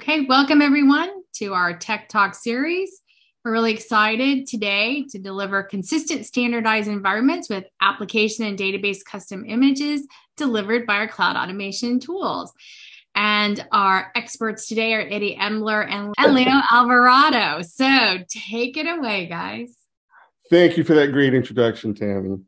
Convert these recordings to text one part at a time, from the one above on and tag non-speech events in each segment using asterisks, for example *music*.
Okay, welcome everyone to our Tech Talk series. We're really excited today to deliver consistent standardized environments with application and database custom images delivered by our cloud automation tools. And our experts today are Eddie Embler and, and Leo Alvarado. So take it away, guys. Thank you for that great introduction, Tammy.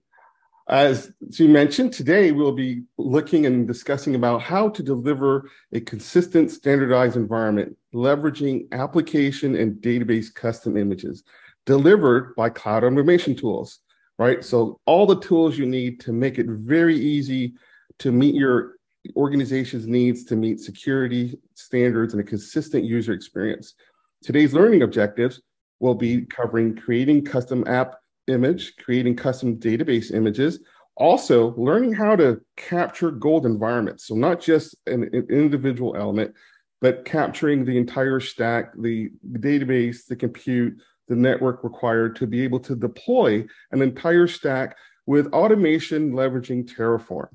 As you mentioned, today we'll be looking and discussing about how to deliver a consistent standardized environment, leveraging application and database custom images delivered by cloud automation tools, right? So all the tools you need to make it very easy to meet your organization's needs to meet security standards and a consistent user experience. Today's learning objectives will be covering creating custom app image, creating custom database images, also learning how to capture gold environments. So not just an, an individual element, but capturing the entire stack, the, the database, the compute, the network required to be able to deploy an entire stack with automation leveraging Terraform.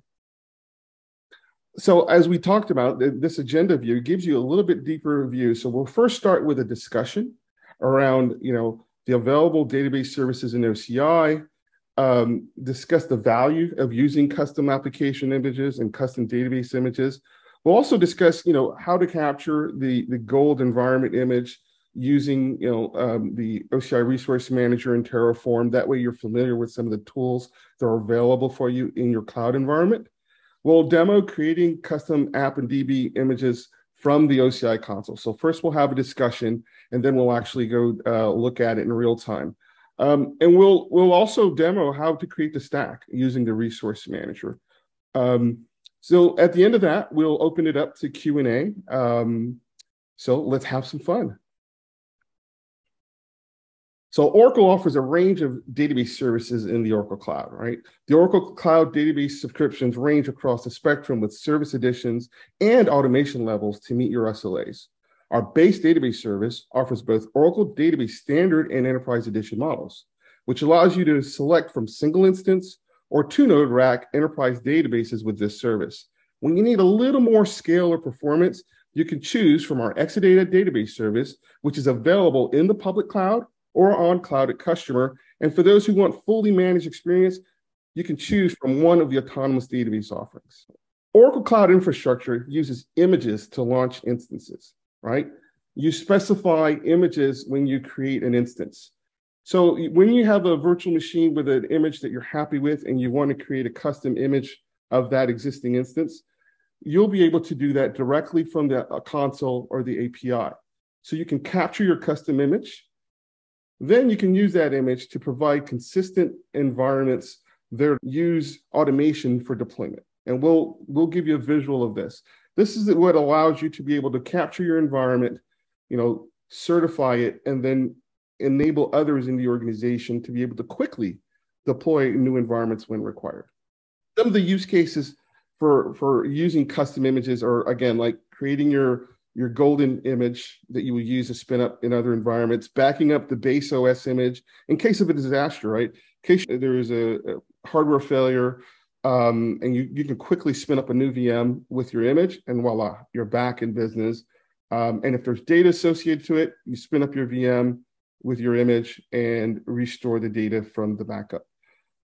So as we talked about, this agenda view gives you a little bit deeper view. So we'll first start with a discussion around, you know, the available database services in OCI, um, discuss the value of using custom application images and custom database images. We'll also discuss, you know, how to capture the, the gold environment image using, you know, um, the OCI Resource Manager and Terraform. That way you're familiar with some of the tools that are available for you in your cloud environment. We'll demo creating custom app and DB images from the OCI console. So first we'll have a discussion and then we'll actually go uh, look at it in real time. Um, and we'll we'll also demo how to create the stack using the resource manager. Um, so at the end of that, we'll open it up to Q&A. Um, so let's have some fun. So Oracle offers a range of database services in the Oracle Cloud, right? The Oracle Cloud database subscriptions range across the spectrum with service additions and automation levels to meet your SLAs. Our base database service offers both Oracle Database Standard and Enterprise Edition models, which allows you to select from single instance or two node RAC enterprise databases with this service. When you need a little more scale or performance, you can choose from our Exadata database service, which is available in the public cloud or on cloud at customer. And for those who want fully managed experience, you can choose from one of the autonomous database offerings. Oracle Cloud Infrastructure uses images to launch instances, right? You specify images when you create an instance. So when you have a virtual machine with an image that you're happy with and you want to create a custom image of that existing instance, you'll be able to do that directly from the console or the API. So you can capture your custom image then you can use that image to provide consistent environments that use automation for deployment. And we'll, we'll give you a visual of this. This is what allows you to be able to capture your environment, you know, certify it, and then enable others in the organization to be able to quickly deploy new environments when required. Some of the use cases for, for using custom images are, again, like creating your your golden image that you will use to spin up in other environments, backing up the base OS image in case of a disaster, right? In case there is a, a hardware failure, um, and you, you can quickly spin up a new VM with your image, and voila, you're back in business. Um, and if there's data associated to it, you spin up your VM with your image and restore the data from the backup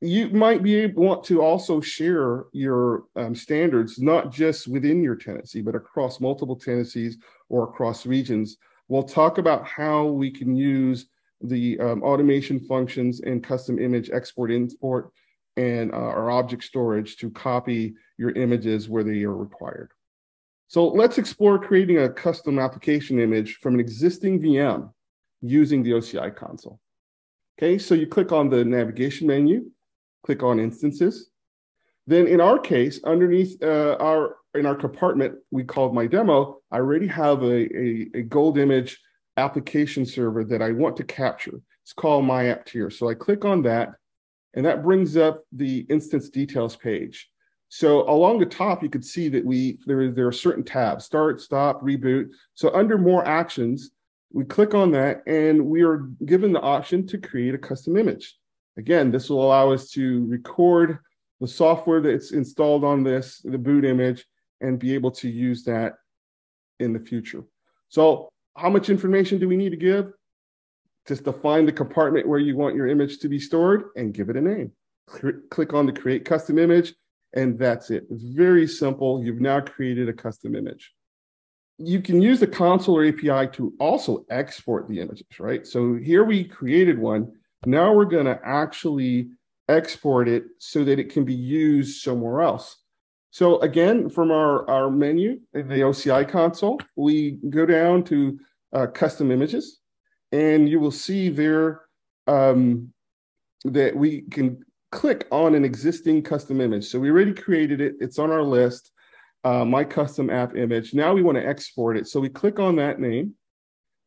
you might be able want to also share your um, standards not just within your tenancy but across multiple tenancies or across regions. We'll talk about how we can use the um, automation functions and custom image export import and uh, our object storage to copy your images where they are required. So let's explore creating a custom application image from an existing vm using the oci console. Okay so you click on the navigation menu click on instances. Then in our case, underneath uh, our in our compartment we called my demo, I already have a, a, a, gold image application server that I want to capture. It's called my app tier. So I click on that, and that brings up the instance details page. So along the top, you could see that we there, there are certain tabs, start, stop, reboot. So under more actions, we click on that and we are given the option to create a custom image. Again, this will allow us to record the software that's installed on this, the boot image, and be able to use that in the future. So how much information do we need to give? Just define the compartment where you want your image to be stored and give it a name. click on the create custom image and that's it. It's very simple. You've now created a custom image. You can use the console or API to also export the images, right? So here we created one. Now we're going to actually export it so that it can be used somewhere else. So again, from our, our menu in the OCI console, we go down to uh, custom images, and you will see there um, that we can click on an existing custom image. So we already created it. It's on our list, uh, my custom app image. Now we want to export it. So we click on that name.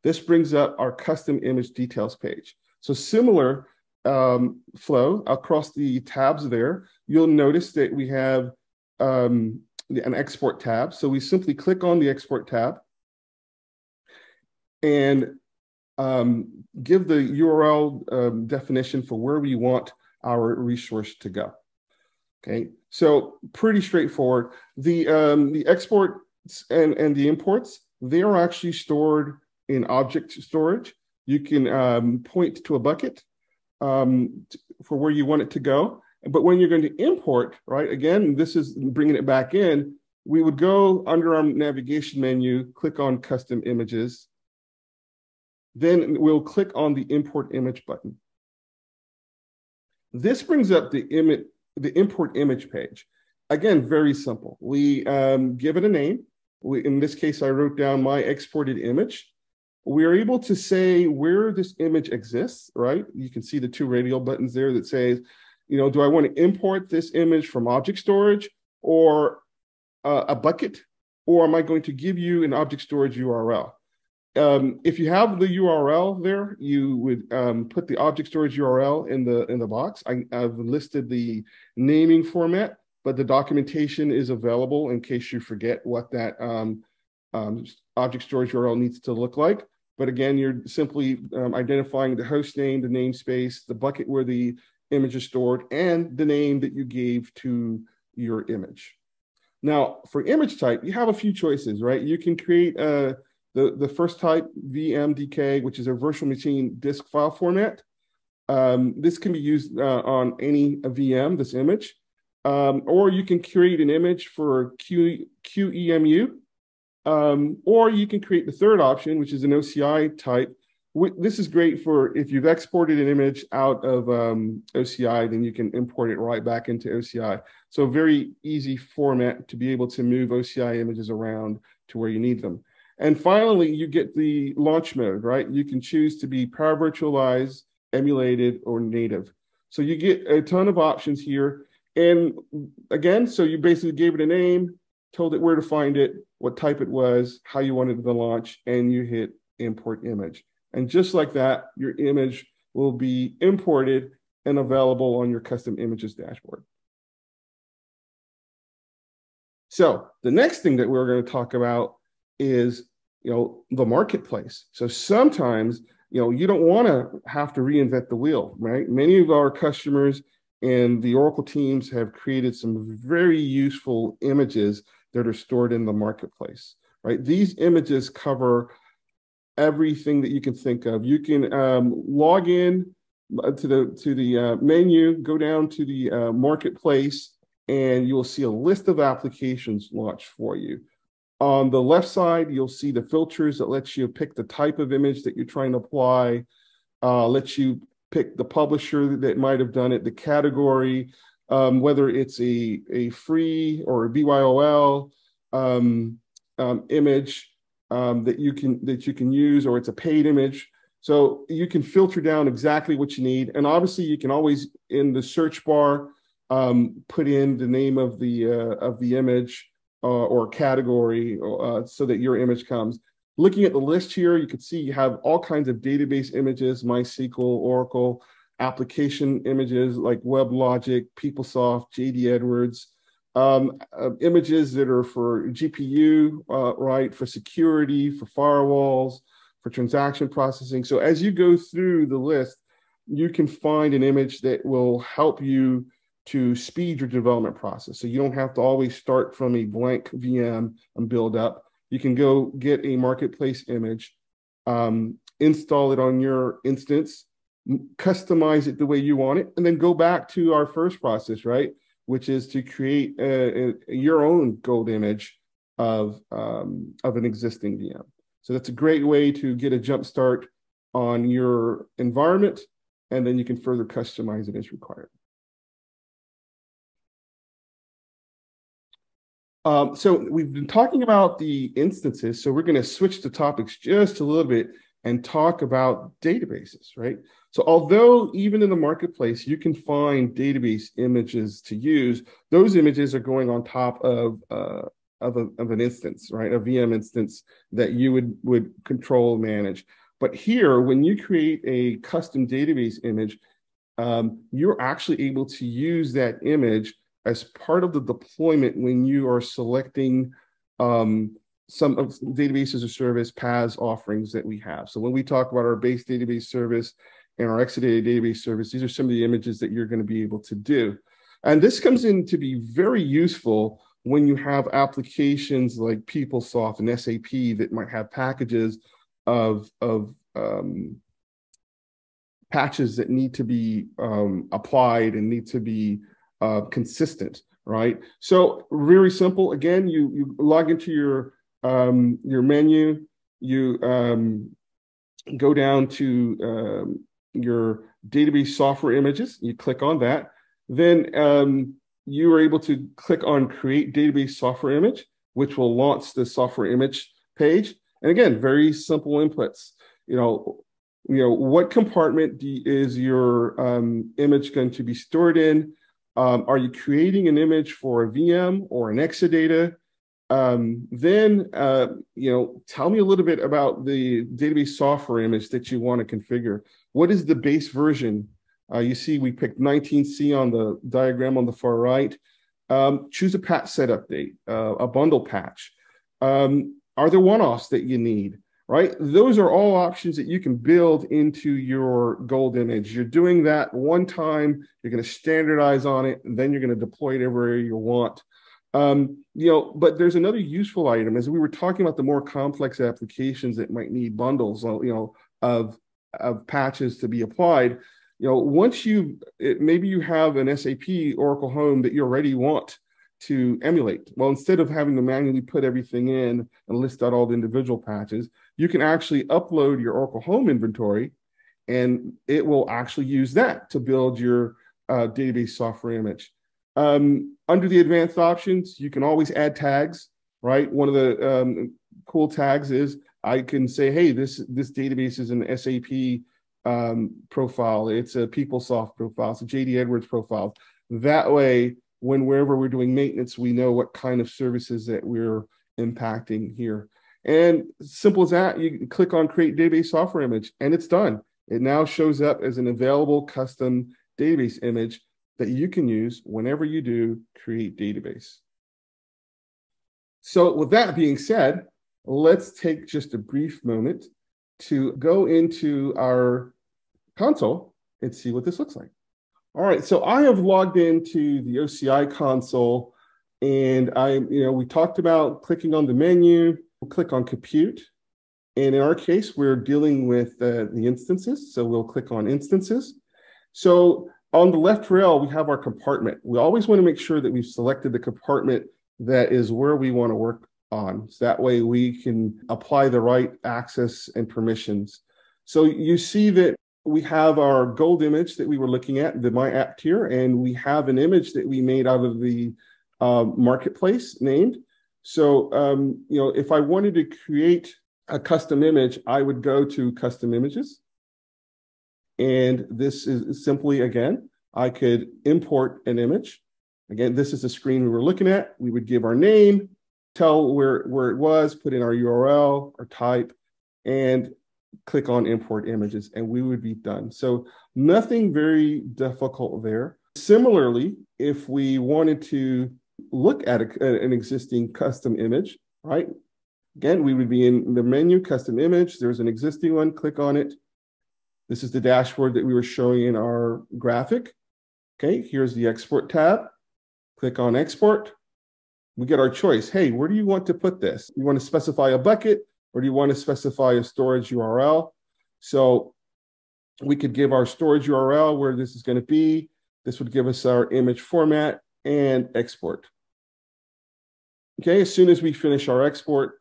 This brings up our custom image details page. So similar um, flow across the tabs there, you'll notice that we have um, an export tab. So we simply click on the export tab and um, give the URL um, definition for where we want our resource to go. Okay, so pretty straightforward. The um, the exports and and the imports they are actually stored in object storage. You can um, point to a bucket um, for where you want it to go. But when you're going to import, right? Again, this is bringing it back in. We would go under our navigation menu, click on custom images. Then we'll click on the import image button. This brings up the image, the import image page. Again, very simple. We um, give it a name. We, in this case, I wrote down my exported image. We are able to say where this image exists, right? You can see the two radial buttons there that says, you know, do I want to import this image from object storage or uh, a bucket, or am I going to give you an object storage URL? um, if you have the URL there, you would um, put the object storage URL in the in the box. I, have listed the naming format, but the documentation is available in case you forget what that um, um object storage URL needs to look like. But again, you're simply um, identifying the host name, the namespace, the bucket where the image is stored, and the name that you gave to your image. Now, for image type, you have a few choices, right? You can create a the, the first type, VMDK, which is a virtual machine disk file format. Um, this can be used uh, on any VM, this image. Um, or you can create an image for Q, QEMU. Um, or you can create the third option, which is an OCI type. This is great for if you've exported an image out of um, OCI, then you can import it right back into OCI. So very easy format to be able to move OCI images around to where you need them. And finally, you get the launch mode, right? You can choose to be paravirtualized, emulated, or native. So you get a ton of options here. And again, so you basically gave it a name, told it where to find it, what type it was, how you wanted the launch, and you hit import image. And just like that, your image will be imported and available on your custom images dashboard. So the next thing that we're going to talk about is you know the marketplace so sometimes you know you don't want to have to reinvent the wheel right many of our customers and the oracle teams have created some very useful images that are stored in the marketplace right? These images cover everything that you can think of. You can um, log in uh, to the to the uh, menu go down to the uh, marketplace and you will see a list of applications launched for you. On the left side, you'll see the filters that lets you pick the type of image that you're trying to apply, uh, lets you pick the publisher that might have done it, the category, um, whether it's a, a free or a BYOL um, um, image um, that you can that you can use, or it's a paid image. So you can filter down exactly what you need, and obviously you can always in the search bar um, put in the name of the uh, of the image uh, or category uh, so that your image comes. Looking at the list here, you can see you have all kinds of database images, MySQL, Oracle, application images like WebLogic, PeopleSoft, JD Edwards, um, uh, images that are for GPU, uh, right, for security, for firewalls, for transaction processing. So as you go through the list, you can find an image that will help you to speed your development process. So you don't have to always start from a blank VM and build up. you can go get a marketplace image, um, install it on your instance, customize it the way you want it, and then go back to our first process, right? Which is to create a, a, your own gold image of um, of an existing VM. So that's a great way to get a jump start on your environment, and then you can further customize it as required. Um, so we've been talking about the instances, so we're going to switch the topics just a little bit and talk about databases, right? So although even in the marketplace you can find database images to use, those images are going on top of uh, of, a, of an instance, right? A VM instance that you would would control manage. But here, when you create a custom database image, um, you're actually able to use that image as part of the deployment when you are selecting um, some of database as a service PaaS offerings that we have. So when we talk about our base database service and our Exadata database service, these are some of the images that you're going to be able to do. And this comes in to be very useful when you have applications like PeopleSoft and SAP that might have packages of, of um, patches that need to be um, applied and need to be uh, consistent, right? So very simple. Again, you you log into your um, your menu, you um, go down to um, your database software images. You click on that. Then um, you are able to click on Create Database Software Image, which will launch the software image page. And again, very simple inputs. You know, you know what compartment is your um, image going to be stored in? Um, are you creating an image for a VM or an Exadata? Um, then, uh, you know, tell me a little bit about the database software image that you want to configure. What is the base version? Uh, you see, we picked 19C on the diagram on the far right. Um, choose a patch set update, uh, a bundle patch. Um, are there one-offs that you need? right? Those are all options that you can build into your gold image. You're doing that one time, you're going to standardize on it, and then you're going to deploy it everywhere you want. Um, you know, but there's another useful item as we were talking about the more complex applications that might need bundles, uh, you know, of of patches to be applied. You know, once you it, maybe you have an SAP Oracle Home that you already want to emulate. Well, instead of having to manually put everything in and list out all the individual patches, you can actually upload your Oracle Home inventory and it will actually use that to build your uh, database software image. Um, under the advanced options, you can always add tags, right? One of the um, cool tags is I can say, hey, this, this database is an SAP um, profile. It's a PeopleSoft profile. It's a JD Edwards profile. That way, when wherever we're doing maintenance, we know what kind of services that we're impacting here. And simple as that, you click on create database software image and it's done. It now shows up as an available custom database image that you can use whenever you do create database. So with that being said, let's take just a brief moment to go into our console and see what this looks like. All right, so I have logged into the OCI console and I, you know, we talked about clicking on the menu, we'll click on compute. And in our case, we're dealing with uh, the instances. So we'll click on instances. So on the left rail, we have our compartment. We always want to make sure that we've selected the compartment that is where we want to work on. So that way we can apply the right access and permissions. So you see that we have our gold image that we were looking at, the My App tier, and we have an image that we made out of the uh, marketplace named. So, um, you know, if I wanted to create a custom image, I would go to custom images. And this is simply, again, I could import an image. Again, this is the screen we were looking at. We would give our name, tell where, where it was, put in our URL, our type, and click on import images and we would be done. So nothing very difficult there. Similarly, if we wanted to look at a, an existing custom image, right? Again, we would be in the menu, custom image. There's an existing one, click on it. This is the dashboard that we were showing in our graphic. Okay, here's the export tab. Click on export. we get our choice. Hey, where do you want to put this? You want to specify a bucket or do you want to specify a storage URL? So we could give our storage URL where this is going to be. This would give us our image format and export. Okay, as soon as we finish our export,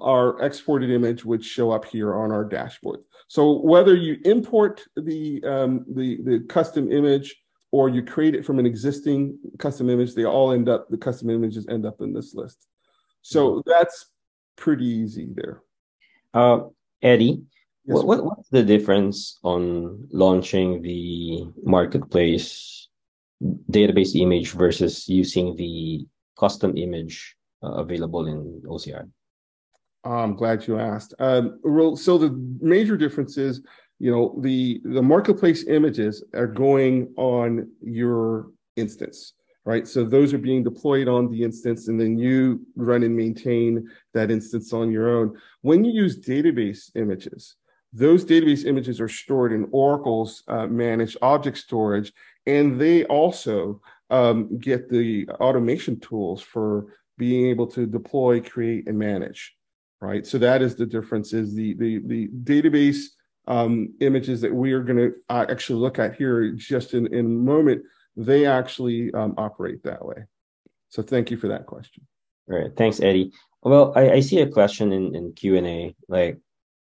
our exported image would show up here on our dashboard. So whether you import the, um, the, the custom image or you create it from an existing custom image, they all end up, the custom images end up in this list. So mm-hmm. that's pretty easy there. Uh, Eddie, yes, what, what, what's the difference on launching the marketplace database image versus using the custom image uh, available in OCI? I'm glad you asked. Um, so the major difference is, you know, the the marketplace images are going on your instance, right? So those are being deployed on the instance, and then you run and maintain that instance on your own. When you use database images, those database images are stored in Oracle's uh, managed object storage, and they also um, get the automation tools for being able to deploy, create, and manage right? So that is the difference is the, the, the database um, images that we are going to uh, actually look at here just in, in a moment, they actually um, operate that way. So thank you for that question. All right. Thanks, Eddie. Well, I, I see a question in, in Q&A, like,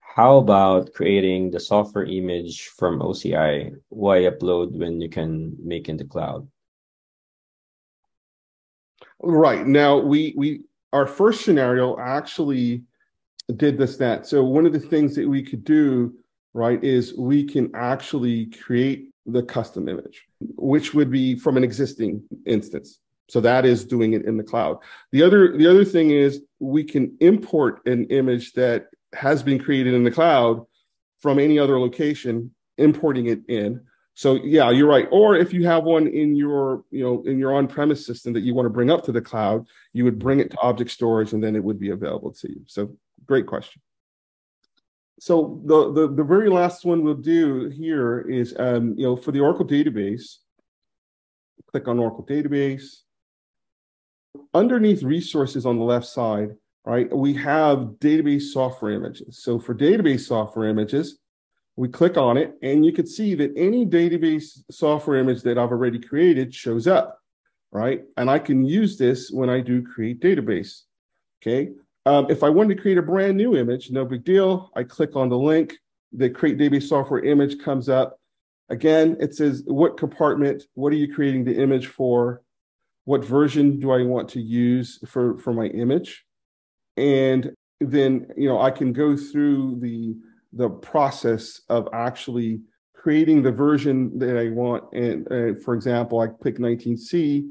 how about creating the software image from OCI? Why upload when you can make in the cloud? Right. Now, we, we, our first scenario actually did this that. So one of the things that we could do, right, is we can actually create the custom image, which would be from an existing instance. So that is doing it in the cloud. The other the other thing is we can import an image that has been created in the cloud from any other location, importing it in. So yeah, you're right. Or if you have one in your, you know, in your on-premise system that you want to bring up to the cloud, you would bring it to object storage and then it would be available to you. So great question. So the, the, the very last one we'll do here is, um, you know, for the Oracle database, click on Oracle database. Underneath resources on the left side, right, we have database software images. So for database software images, we click on it and you can see that any database software image that I've already created shows up, right? And I can use this when I do create database, okay? Um, if I wanted to create a brand new image, no big deal. I click on the link, the create database software image comes up. Again, it says what compartment, what are you creating the image for? What version do I want to use for, for my image? And then, you know, I can go through the, the process of actually creating the version that I want. And uh, for example, I pick 19C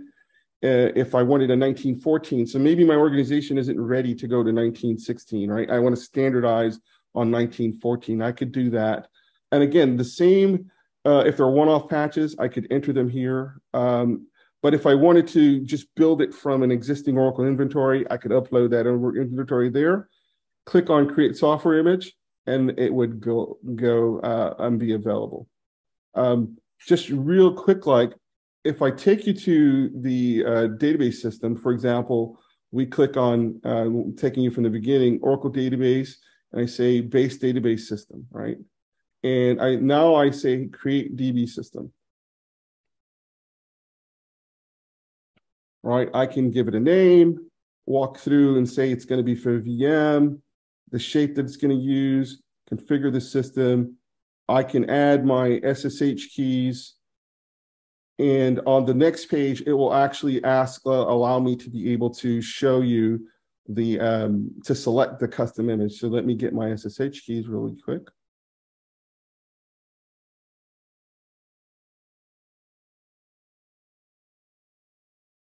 uh, if I wanted a 1914. So maybe my organization isn't ready to go to 1916, right? I want to standardize on 1914. I could do that. And again, the same, uh, if they're one off patches, I could enter them here. Um, but if I wanted to just build it from an existing Oracle inventory, I could upload that inventory there, click on create software image, and it would go, go uh, and be available. Um, just real quick, like if I take you to the uh, database system, for example, we click on uh, taking you from the beginning, Oracle database, and I say base database system, right? And I now I say create DB system. Right, I can give it a name, walk through and say it's going to be for VM, the shape that it's going to use, configure the system. I can add my SSH keys, and on the next page, it will actually ask, uh, allow me to be able to show you the, um, to select the custom image. So let me get my SSH keys really quick.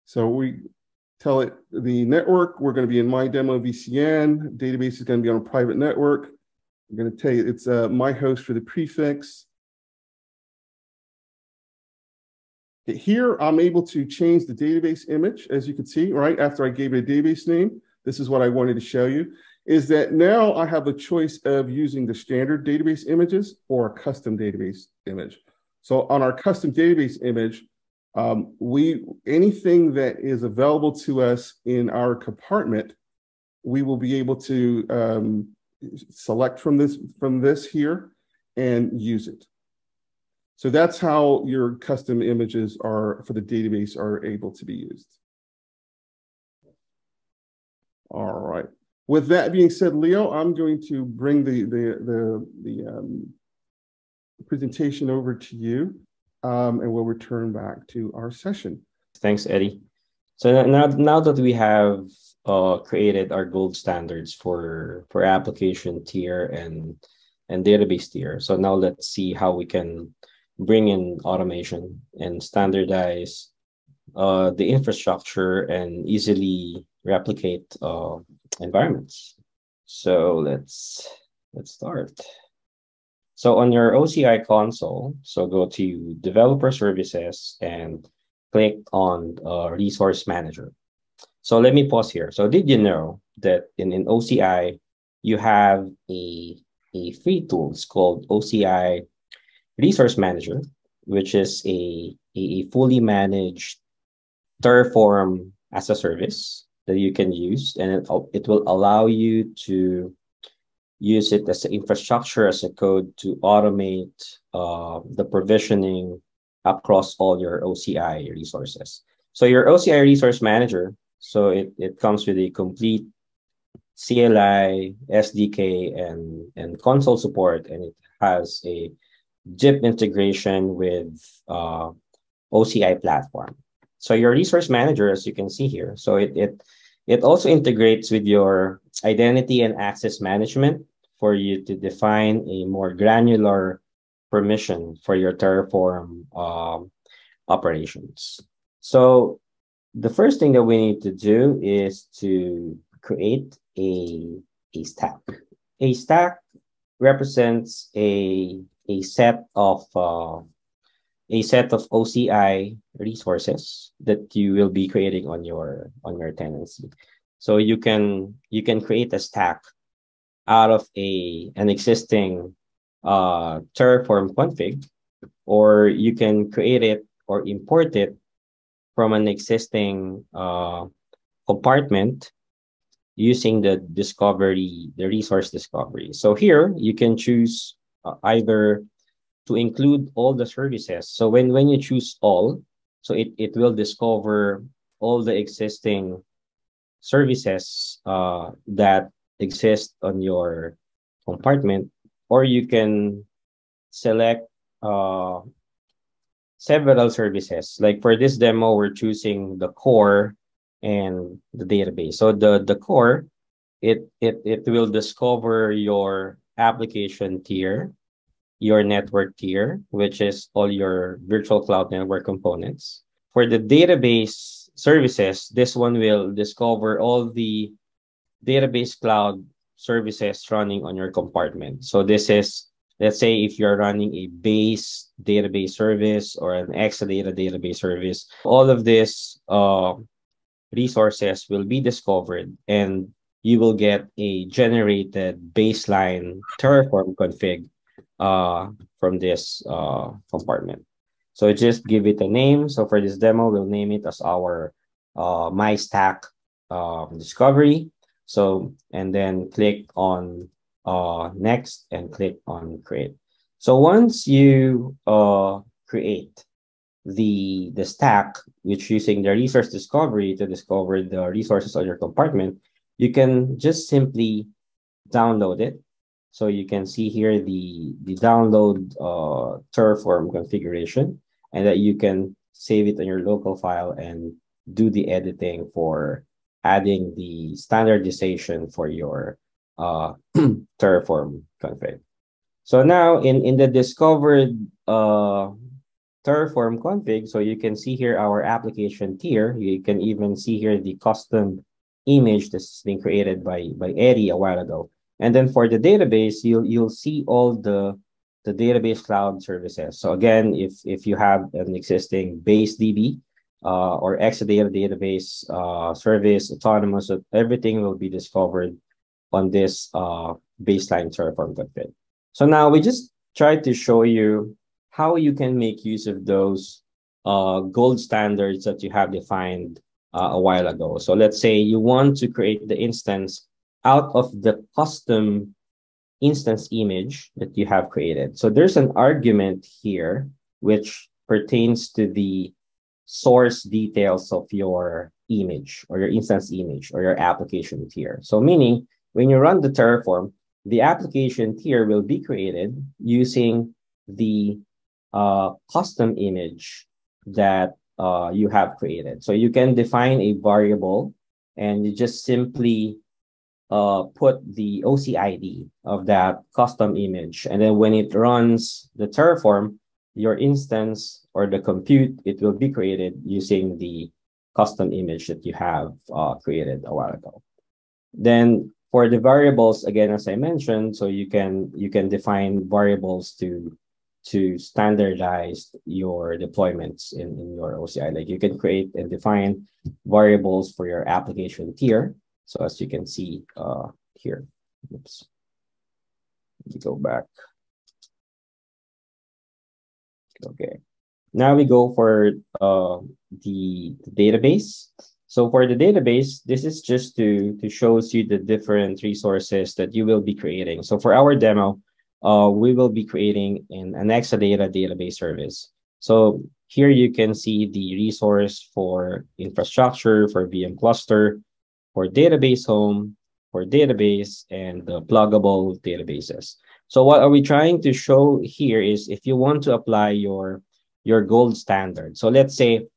So we tell it the network, we're going to be in my demo VCN, database is going to be on a private network. I'm going to tell you it's uh, my host for the prefix. Here, I'm able to change the database image, as you can see, right after I gave it a database name. This is what I wanted to show you, is that now I have a choice of using the standard database images or a custom database image. So on our custom database image, Um, we anything that is available to us in our compartment, we will be able to um, select from this from this here and use it. So that's how your custom images are for the database are able to be used. All right. With that being said, Leo, I'm going to bring the the the, the um, presentation over to you, um, and we'll return back to our session. Thanks, Eddie. So now, now that we have uh, created our gold standards for for application tier and and database tier, so now let's see how we can bring in automation and standardize uh, the infrastructure and easily replicate uh, environments. So let's let's start. So on your OCI console, so go to Developer Services and click on uh, Resource Manager. So let me pause here. So did you know that in, in OCI, you have a, a free tool it's called OCI Resource Manager, which is a, a fully managed Terraform as a service that you can use, and it, it will allow you to use it as infrastructure, as a code to automate uh, the provisioning across all your OCI resources. So your OCI resource manager, so it, it comes with a complete CLI, SDK, and, and console support, and it has a JIP integration with uh, OCI platform. So your resource manager, as you can see here, so it, it, it also integrates with your identity and access management for you to define a more granular permission for your Terraform um, operations. So the first thing that we need to do is to create a, a stack. A stack represents a, a set of uh, a set of OCI resources that you will be creating on your on your tenancy. So you can you can create a stack out of a an existing uh, Terraform config, or you can create it or import it from an existing uh, compartment using the discovery, the resource discovery. So here you can choose uh, either to include all the services. So when, when you choose all, so it, it will discover all the existing services uh, that exist on your compartment, or you can select uh, several services. Like for this demo, we're choosing the core and the database. So the, the core, it, it, it will discover your application tier your network tier, which is all your virtual cloud network components. For the database services, this one will discover all the database cloud services running on your compartment. So this is, let's say if you're running a base database service or an Exadata database service, all of these uh, resources will be discovered and you will get a generated baseline Terraform config uh, from this uh, compartment. So just give it a name. So for this demo, we'll name it as our uh, My Stack uh, discovery. So, and then click on uh, next and click on create. So once you uh, create the, the stack, which using the resource discovery to discover the resources on your compartment, you can just simply download it so you can see here the, the download uh, Terraform configuration and that you can save it on your local file and do the editing for adding the standardization for your uh, *clears throat* Terraform config. So now in, in the discovered uh, Terraform config, so you can see here our application tier. You can even see here the custom image that's been created by, by Eddie a while ago. And then for the database, you'll you'll see all the the database cloud services. So again, if if you have an existing base DB uh, or Exadata database uh, service, autonomous, everything will be discovered on this uh, baseline Terraform config. So now we just tried to show you how you can make use of those uh, gold standards that you have defined uh, a while ago. So let's say you want to create the instance out of the custom instance image that you have created. So there's an argument here which pertains to the source details of your image or your instance image or your application tier. So meaning when you run the Terraform, the application tier will be created using the uh, custom image that uh, you have created. So you can define a variable and you just simply uh, put the OCID of that custom image. And then when it runs the Terraform, your instance or the compute, it will be created using the custom image that you have uh, created a while ago. Then for the variables, again, as I mentioned, so you can you can define variables to to standardize your deployments in, in your OCI. Like you can create and define variables for your application tier. So as you can see uh, here, oops, let me go back. Okay, now we go for uh, the, the database. So for the database, this is just to, to shows you the different resources that you will be creating. So for our demo, uh, we will be creating an, an Exadata database service. So here you can see the resource for infrastructure, for VM cluster, for database home, for database, and the pluggable databases. So what are we trying to show here is if you want to apply your, your gold standard. So let's say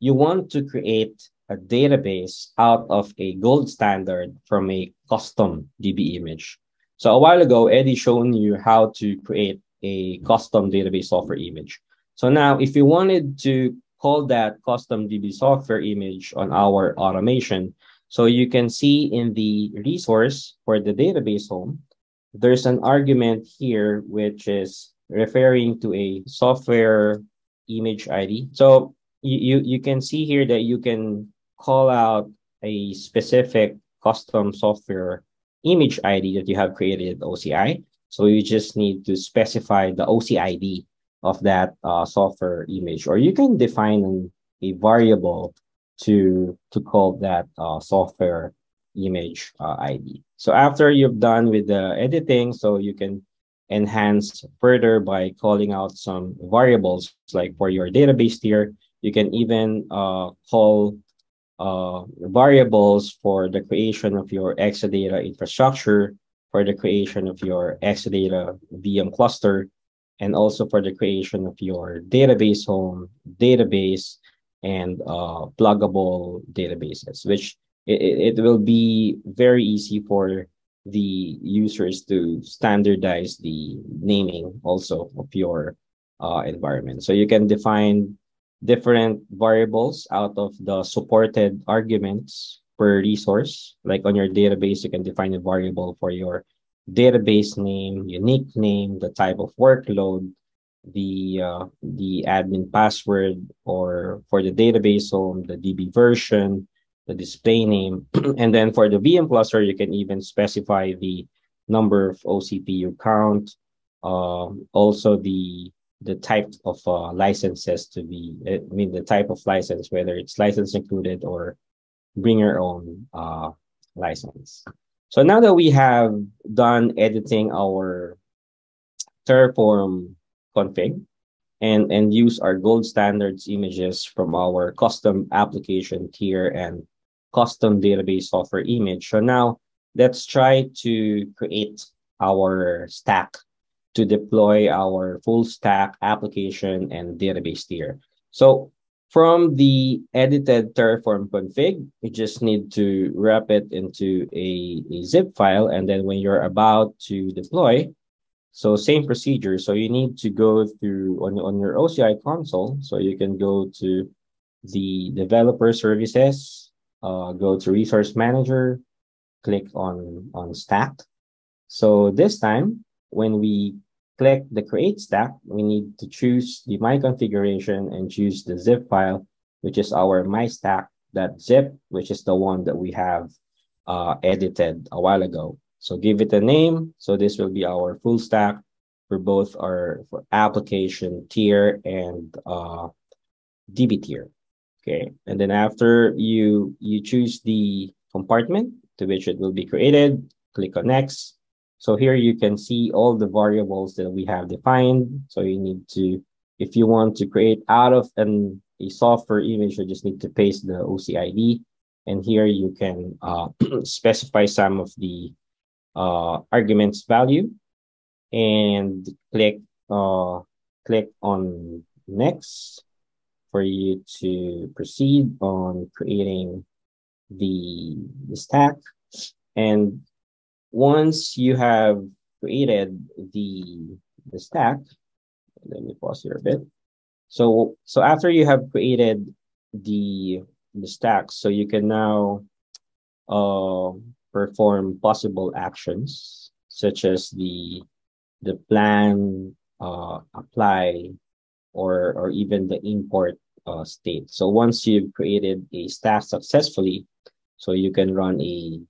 you want to create a database out of a gold standard from a custom DB image. So a while ago, Eddie shown you how to create a custom database software image. So now if you wanted to call that custom DB software image on our automation, so you can see in the resource for the database home, there's an argument here which is referring to a software image ID. So you, you can see here that you can call out a specific custom software image ID that you have created OCI. So you just need to specify the OCID of that uh, software image, or you can define a variable to to call that uh, software image uh, ID. So after you've done with the editing, so you can enhance further by calling out some variables like for your database tier. You can even uh, call uh, variables for the creation of your Exadata infrastructure, for the creation of your Exadata VM cluster, and also for the creation of your database home, database, and uh, pluggable databases, which it, it will be very easy for the users to standardize the naming also of your uh, environment. So you can define different variables out of the supported arguments per resource. Like on your database, you can define a variable for your database name, unique name, the type of workload, the uh, the admin password, or for the database home, the DB version, the display name. *clears throat* and then for the VM cluster, you can even specify the number of OCPU count, uh, also the the type of uh, licenses to be, I mean, the type of license, whether it's license included or bring your own uh, license. So now that we have done editing our Terraform config and, and use our gold standards images from our custom application tier and custom database software image. So now let's try to create our stack to deploy our full stack application and database tier. So from the edited Terraform config, you just need to wrap it into a, a zip file. And then when you're about to deploy, so same procedure. So you need to go through on, on your OCI console. So you can go to the developer services, uh, go to resource manager, click on, on stack. So this time, when we click the create stack, we need to choose the my configuration and choose the zip file, which is our my stack that zip, which is the one that we have uh, edited a while ago. So give it a name. So this will be our full stack for both our for application tier and uh, DB tier. Okay, and then after you you choose the compartment to which it will be created, click on next. So here you can see all the variables that we have defined. So you need to, if you want to create out of an a software image, you just need to paste the OCID. And here you can uh, *clears throat* specify some of the uh, arguments value and click uh, click on next for you to proceed on creating the, the stack. And once you have created the, the stack, let me pause here a bit. So, so after you have created the, the stack, so you can now uh, perform possible actions such as the, the plan, uh, apply, or, or even the import uh, state. So once you've created a stack successfully, so you can run a,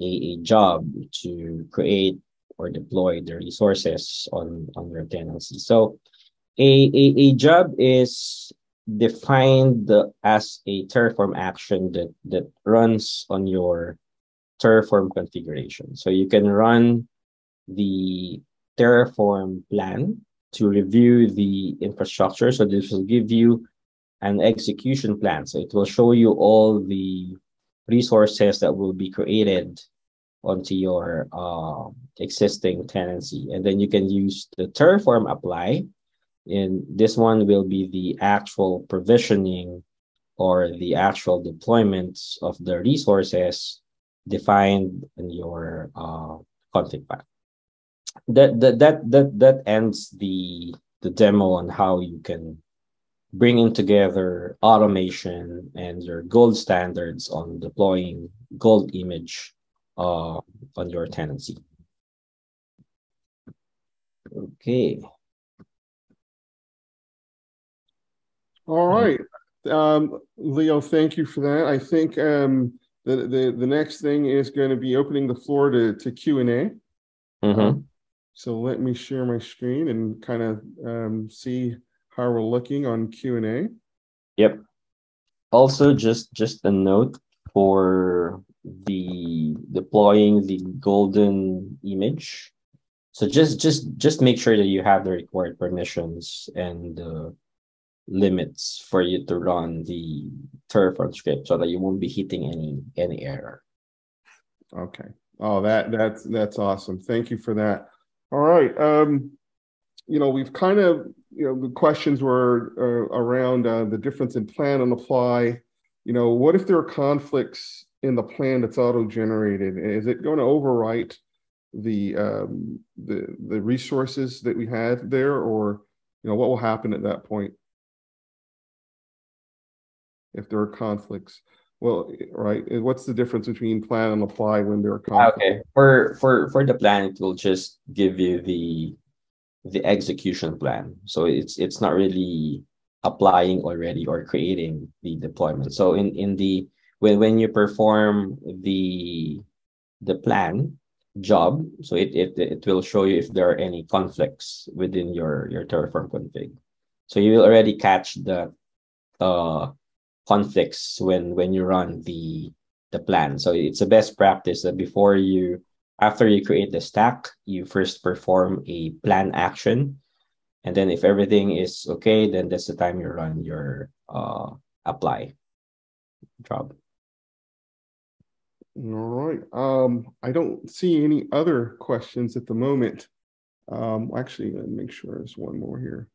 a, a job to create or deploy the resources on, on your tenancy. So a, a, a job is defined as a Terraform action that, that runs on your Terraform configuration. So you can run the Terraform plan to review the infrastructure. So this will give you an execution plan. So it will show you all the resources that will be created onto your uh, existing tenancy. And then you can use the Terraform apply. And this one will be the actual provisioning or the actual deployments of the resources defined in your uh, config file. That, that that that that ends the the demo on how you can bringing together automation and your gold standards on deploying gold image uh, on your tenancy. Okay. All right. Um, Leo, thank you for that. I think um, the, the, the next thing is going to be opening the floor to, to Q&A. Mm-hmm. Um, so let me share my screen and kind of um, see how we're looking on Q&A. Yep. Also, just just a note for the deploying the golden image. So just just just make sure that you have the required permissions and uh, limits for you to run the Terraform script so that you won't be hitting any any error. Okay. Oh, that that's that's awesome. Thank you for that. All right. Um, you know, we've kind of you know, the questions were uh, around uh, the difference in plan and apply. You know, what if there are conflicts in the plan that's auto-generated? Is it going to overwrite the um, the the resources that we had there, or you know, what will happen at that point if there are conflicts? Well, right. What's the difference between plan and apply when there are conflicts? Okay, for for for the plan, it will just give you the the execution plan. So it's it's not really applying already or creating the deployment. So in in the when when you perform the the plan job, so it it it will show you if there are any conflicts within your your Terraform config. So you will already catch the uh conflicts when when you run the the plan. So it's a best practice that before you after you create the stack, you first perform a plan action. And then if everything is okay, then that's the time you run your uh, apply job. All right. Um, I don't see any other questions at the moment. Um, actually, let me make sure there's one more here.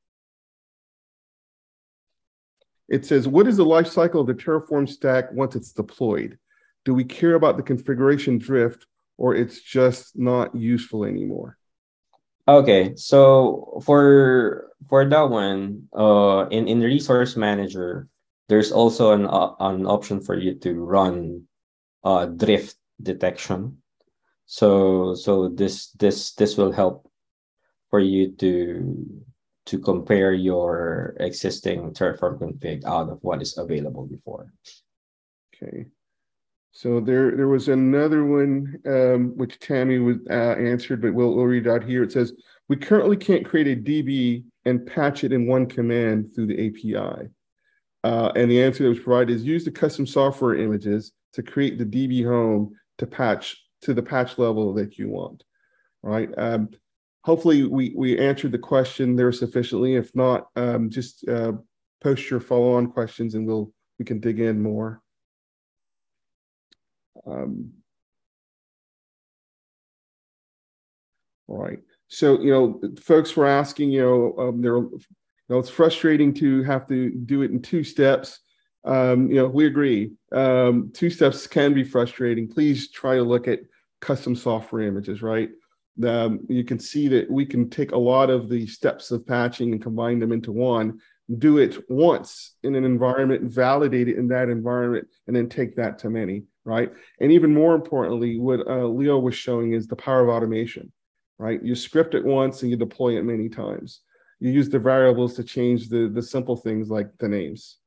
It says, what is the life cycle of the Terraform stack once it's deployed? Do we care about the configuration drift or it's just not useful anymore? Okay, so for for that one, uh, in in Resource Manager, there's also an uh, an option for you to run uh drift detection. So so this this this will help for you to to compare your existing Terraform config out of what is available before. Okay. So there, there was another one um, which Tammy was uh, answered, but we'll, we'll read out here. It says, we currently can't create a DB and patch it in one command through the API. Uh, and the answer that was provided is use the custom software images to create the DB home to patch to the patch level that you want, right? Um, hopefully we, we answered the question there sufficiently. If not, um, just uh, post your follow-on questions and we'll we can dig in more. Um, right. So, you know, folks were asking, you know, um, they're, you know, it's frustrating to have to do it in two steps. Um, you know, we agree. Um, two steps can be frustrating. Please try to look at custom software images, right? Um, you can see that we can take a lot of the steps of patching and combine them into one, do it once in an environment, validate it in that environment, and then take that to many, right? And even more importantly, what uh, Leo was showing is the power of automation, right? You script it once and you deploy it many times. You use the variables to change the, the simple things like the names,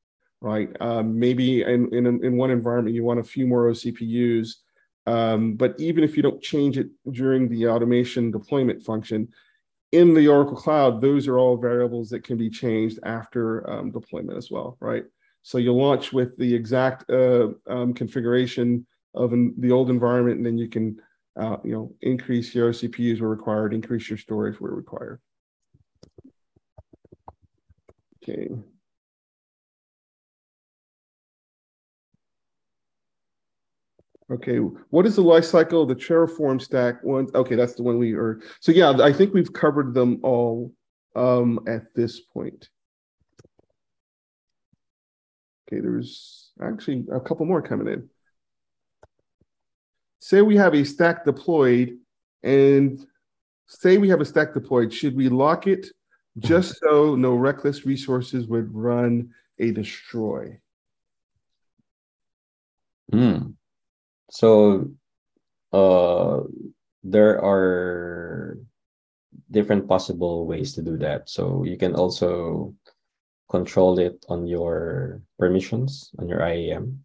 right? Um, maybe in, in, in one environment, you want a few more OCPUs, um, but even if you don't change it during the automation deployment function, in the Oracle Cloud, those are all variables that can be changed after um, deployment as well, right? So you launch with the exact uh, um, configuration of an, the old environment, and then you can, uh, you know, increase your CPUs where required, increase your storage where required. Okay. Okay, what is the life cycle of the Terraform stack? One, okay, that's the one we are. So yeah, I think we've covered them all um, at this point. Okay, there's actually a couple more coming in. Say we have a stack deployed, and say we have a stack deployed, should we lock it just so no reckless resources would run a destroy? Hmm. So uh, there are different possible ways to do that. So you can also control it on your permissions on your IAM.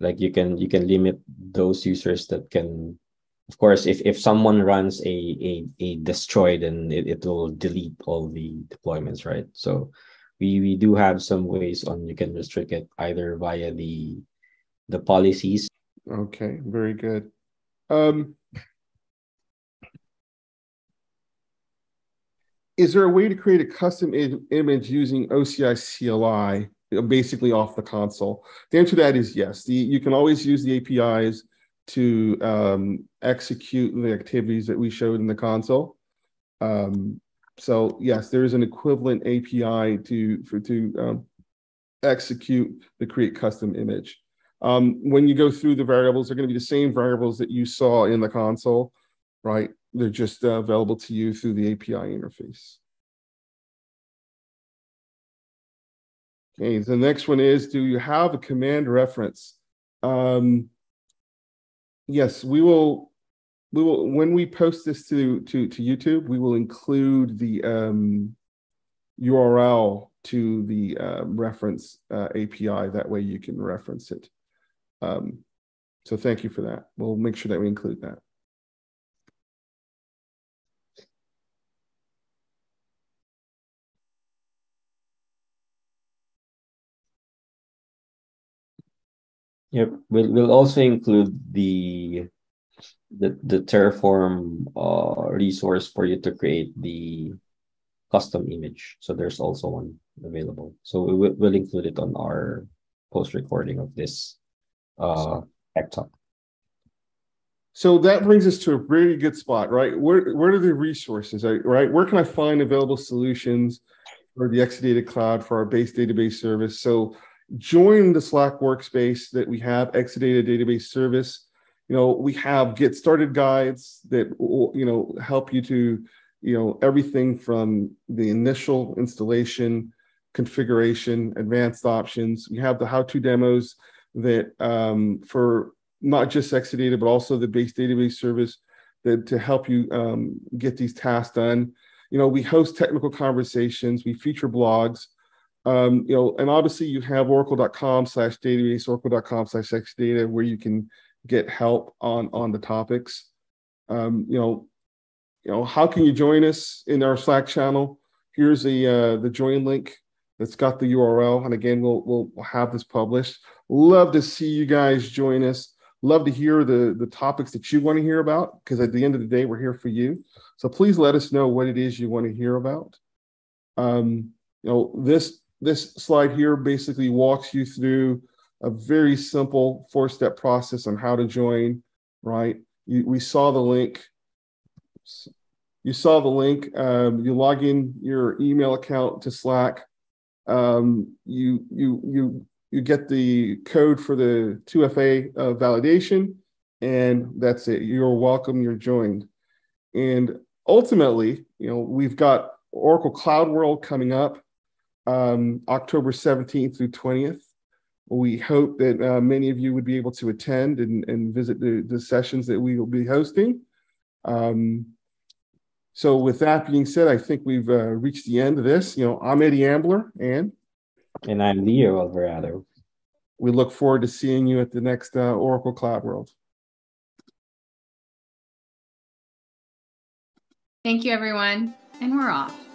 Like you can you can limit those users that can of course if, if someone runs a, a, a destroy then it, it will delete all the deployments, right? So we, we do have some ways on you can restrict it either via the the policies Okay, very good. Um, is there a way to create a custom image using OCI CLI, basically off the console? The answer to that is yes. The, you can always use the APIs to um, execute the activities that we showed in the console. Um, so yes, there is an equivalent API to for to um, execute the create custom image. Um, when you go through the variables, they're going to be the same variables that you saw in the console, right? They're just uh, available to you through the API interface. Okay, the next one is, do you have a command reference? Um, yes, we will, we will, when we post this to, to, to YouTube, we will include the um, URL to the uh, reference uh, API. That way you can reference it. Um, so thank you for that. We'll make sure that we include that. Yep, we'll, we'll also include the the the Terraform uh, resource for you to create the custom image. So there's also one available. So we will we'll include it on our post recording of this uh, Hector. So that brings us to a really good spot, right? Where where are the resources, right? Where can I find available solutions for the Exadata Cloud for our base database service? So join the Slack workspace that we have, Exadata Database Service. You know, we have get started guides that will, you know, help you to, you know, everything from the initial installation, configuration, advanced options. We have the how-to demos that um, for not just Exadata, but also the base database service that to help you um, get these tasks done. You know, we host technical conversations, we feature blogs, um, you know, and obviously you have oracle.com slash database, oracle.com slash Exadata, where you can get help on, on the topics. Um, you know, you know, how can you join us in our Slack channel? Here's the, uh, the join link that's got the URL. And again, we'll, we'll, we'll have this published. Love to see you guys join us. Love to hear the, the topics that you want to hear about because at the end of the day, we're here for you. So please let us know what it is you want to hear about. Um, you know, this this slide here basically walks you through a very simple four-step process on how to join, right? You, we saw the link. You saw the link. Um, you log in your email account to Slack. Um, you you you you get the code for the 2FA uh, validation, and that's it. You're welcome. You're joined. And ultimately, you know, we've got Oracle Cloud World coming up um, October 17th through 20th. We hope that uh, many of you would be able to attend and, and visit the, the sessions that we will be hosting. Um, so with that being said, I think we've uh, reached the end of this. You know, I'm Eddie Ambler, and and I'm Leo Alvarado. We look forward to seeing you at the next uh, Oracle Cloud World. Thank you, everyone, and we're off.